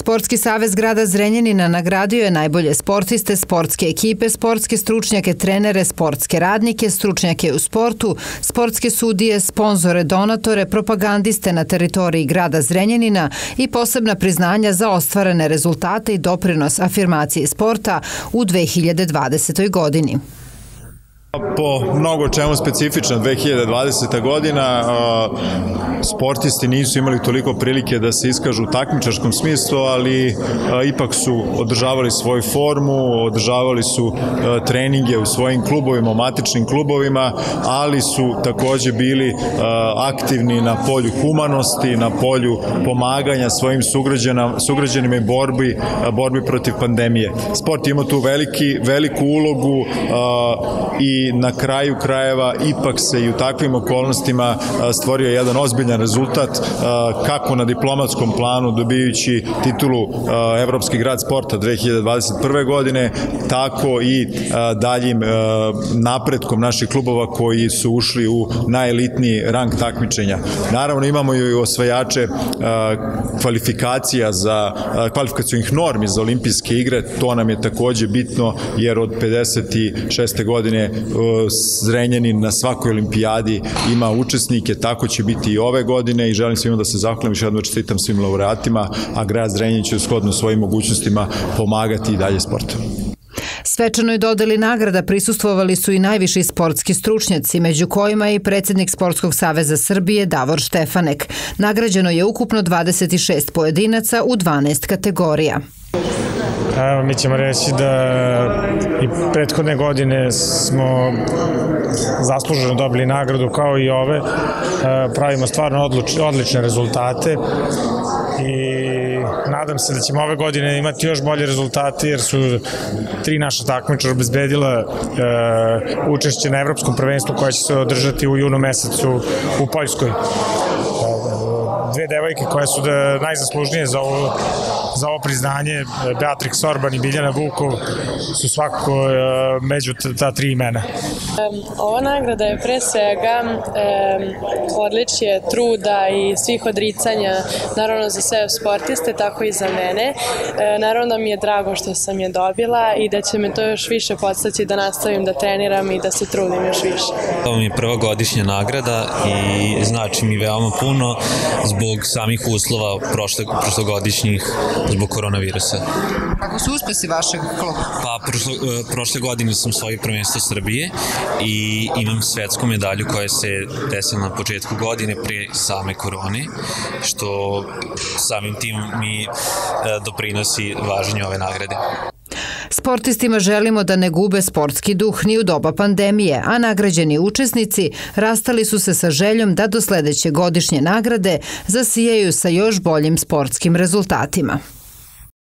Sportski savez grada Zrenjanina nagradio je najbolje sportiste, sportske ekipe, sportske stručnjake, trenere, sportske radnike, stručnjake u sportu, sportske sudije, sponzore, donatore, propagandiste na teritoriji grada Zrenjanina i posebna priznanja za ostvarene rezultate i doprinos afirmaciji sporta u 2020. godini. Po mnogo čemu specifična 2020. godina sportisti nisu imali toliko prilike da se iskažu u takmičarskom smislu, ali ipak su održavali svoju formu, održavali su treninge u svojim klubovima, matičnim klubovima, ali su takođe bili aktivni na polju humanosti, na polju pomaganja svojim sugrađanima i borbi, borbi protiv pandemije. Sport ima tu veliki, veliku ulogu i na kraju krajeva ipak se i u takvim okolnostima stvorio jedan ozbiljan rezultat kako na diplomatskom planu dobijući titulu Evropski grad sporta 2021. godine, tako i daljim napretkom naših klubova koji su ušli u najelitniji rang takmičenja. Naravno imamo i osvajače kvalifikacija za kvalifikacijnih normi za olimpijske igre, to nam je takođe bitno jer od 56. godine Zrenjanin na svakoj olimpijadi ima učesnike, tako će biti i ove godine i želim svima da se zahvalim još jedno čestitam svim laureatima, a grad Zrenjanin će shodno svojim mogućnostima pomagati i dalje sportom. Svečanoj dodeli nagrada prisustvovali su i najviši sportski stručnjaci, među kojima je i predsednik Sportskog saveza Srbije Davor Štefanek. Nagrađeno je ukupno 26 pojedinaca u 12 kategorija. Evo, mi ćemo reći da i prethodne godine smo zasluženo dobili nagradu kao i ove. Pravimo stvarno odlične rezultate i nadam se da ćemo ove godine imati još bolje rezultate jer su tri naša takmičara obezbedila e, učešće na Evropskom prvenstvu koje će se održati u junu mesecu u Poljskoj dve devojke koje su da najzaslužnije za ovo, za ovo priznanje, Beatrix Orban i Biljana Vukov, su svakako e, među ta tri imena. Ova nagrada je pre svega odličje truda i svih odricanja, naravno za sve sportiste, tako i za mene. E, naravno mi je drago što sam je dobila i da će me to još više podstaći da nastavim da treniram i da se trudim još više. Ovo mi je prva godišnja nagrada i znači mi veoma puno zbog samih uslova prošle, prošlogodišnjih zbog koronavirusa. Kako su uspesi vašeg kluba? Pa prošlo, e, prošle godine sam svoji prvenstvo Srbije i imam svetsku medalju koja se desila na početku godine pre same korone, što samim tim mi e, doprinosi važenju ove nagrade. Sportistima želimo da ne gube sportski duh ni u doba pandemije, a nagrađeni učesnici rastali su se sa željom da do sledeće godišnje nagrade zasijaju sa još boljim sportskim rezultatima.